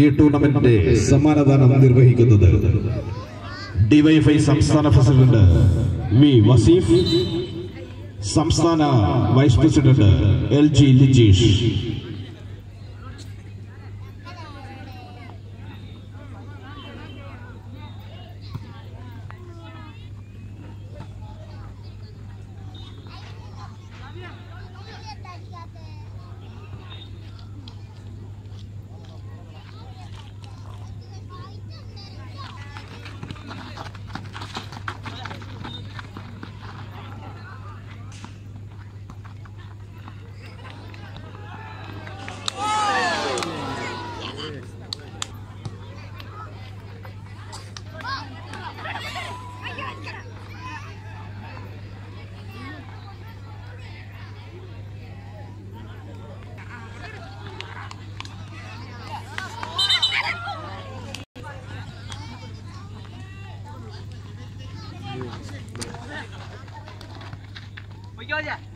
ഈ ടൂർണമെന്റിന്റെ സമ്മാനദാനം നിർവഹിക്കുന്നത് ഡിവൈഫൈ സംസ്ഥാന പ്രസിഡന്റ് വി വസീഫ് സംസ്ഥാന vice president L G Lijeesh. 再见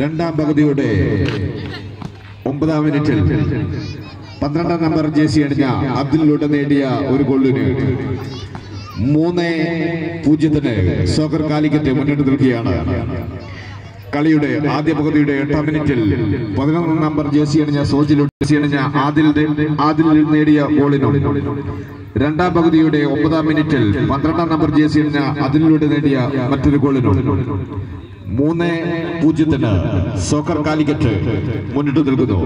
രണ്ടാം പകുതിയുടെ ഒമ്പതാം മിനിറ്റിൽ പന്ത്രണ്ടാം നമ്പർ ജേസി അണിഞ്ഞ അബ്ദുലിലൂടെ നേടിയ ഒരു ഗോളിന് മൂന്ന് പൂജ്യത്തിന് സോക്കർ കാലിക്കറ്റ് മുന്നിട്ട് നിൽക്കുകയാണ്. കളിയുടെ ആദ്യ പകുതിയുടെ എട്ടാം മിനിറ്റിൽ പതിനൊന്നാം നമ്പർ ജേസി അണിഞ്ഞ സോജിലൂടെ ജേസി അണിഞ്ഞ ആദിൽ ആദിൽ നേടിയ ഗോളിനും രണ്ടാം പകുതിയുടെ ഒമ്പതാം മിനിറ്റിൽ പന്ത്രണ്ടാം നമ്പർ ജേസി അണിഞ്ഞ അതിലൂടെ നേടിയ മറ്റൊരു ഗോളിനും മൂന്ന് പൂജ്യത്തിന് സോക്കർ കാലിക്കറ്റ് മുന്നിട്ട് നിൽക്കുന്നു.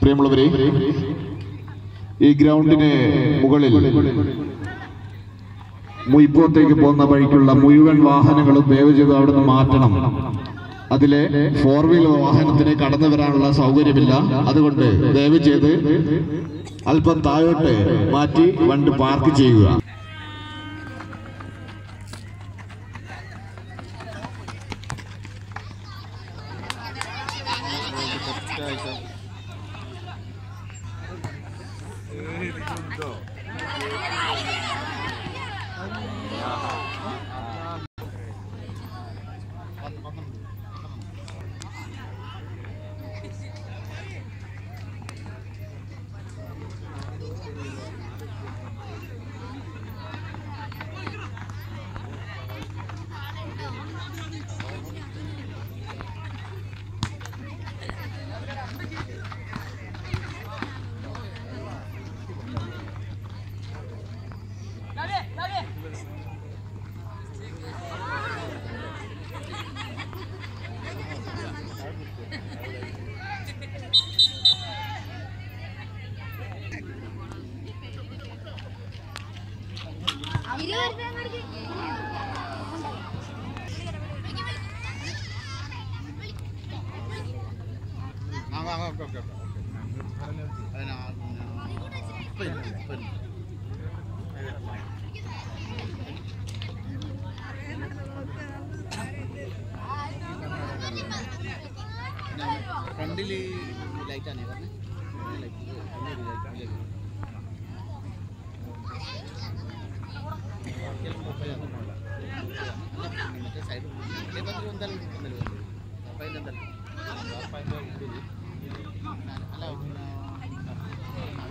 പ്രിയമുള്ളവരെ ഈ ഗ്രൗണ്ടിന് മുകളിൽ മുയിപ്പുറത്തേക്ക് പോകുന്ന വഴിക്കുള്ള മുഴുവൻ വാഹനങ്ങളും ദയവ് ചെയ്ത് അവിടെ നിന്ന് മാറ്റണം. അതിലെ ഫോർ വീലർ വാഹനത്തിന് കടന്നു വരാനുള്ള സൗകര്യമില്ല. അതുകൊണ്ട് ദയവ് ചെയ്ത് അല്പം താഴോട്ട് മാറ്റി വണ്ടി പാർക്ക് ചെയ്യുക. ഇരുപത് ഫ്രണ്ടിൽ ലൈറ്റാണ് പറഞ്ഞത് മറ്റേ സൈഡ് എന്തായാലും എന്തായാലും അപ്പം അതിൻ്റെ എന്തായാലും അല്ല Mm-hmm.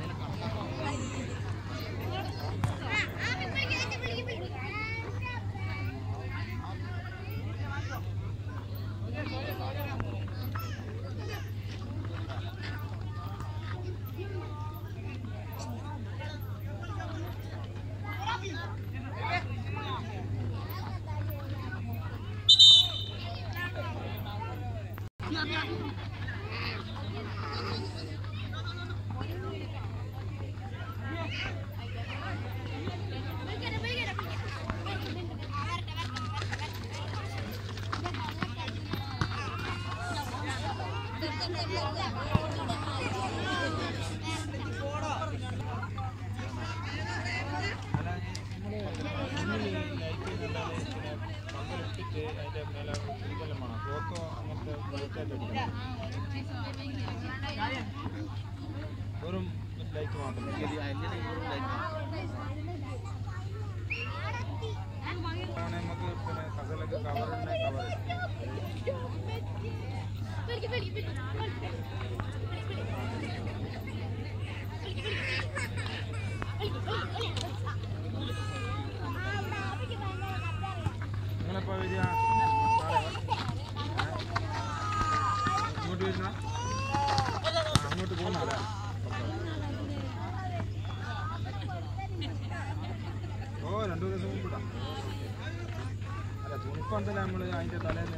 വെറും ലൈക്ക് മാത്രം നമുക്ക് പിന്നെ കസലൊക്കെ cover cover നിങ്ങളിപ്പോ വരിക നാളെ ഇങ്ങോട്ട് വരുന്ന അങ്ങോട്ട് പോകുന്നല്ലേ തുണിപ്പന്തല്ല നമ്മൾ അതിന്റെ തലേന്ന്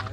മഴ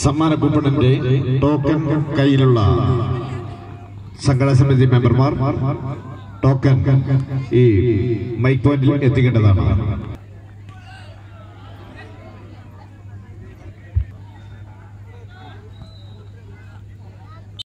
സമ്മാന കൂപ്പണിന്റെ ടോക്കൺ കയ്യിലുള്ള സംഘടന സമിതി മെമ്പർമാർ ടോക്കൺ ഈ മൈക്ക് പോയിന്റിൽ എത്തിക്കേണ്ടതാണ്.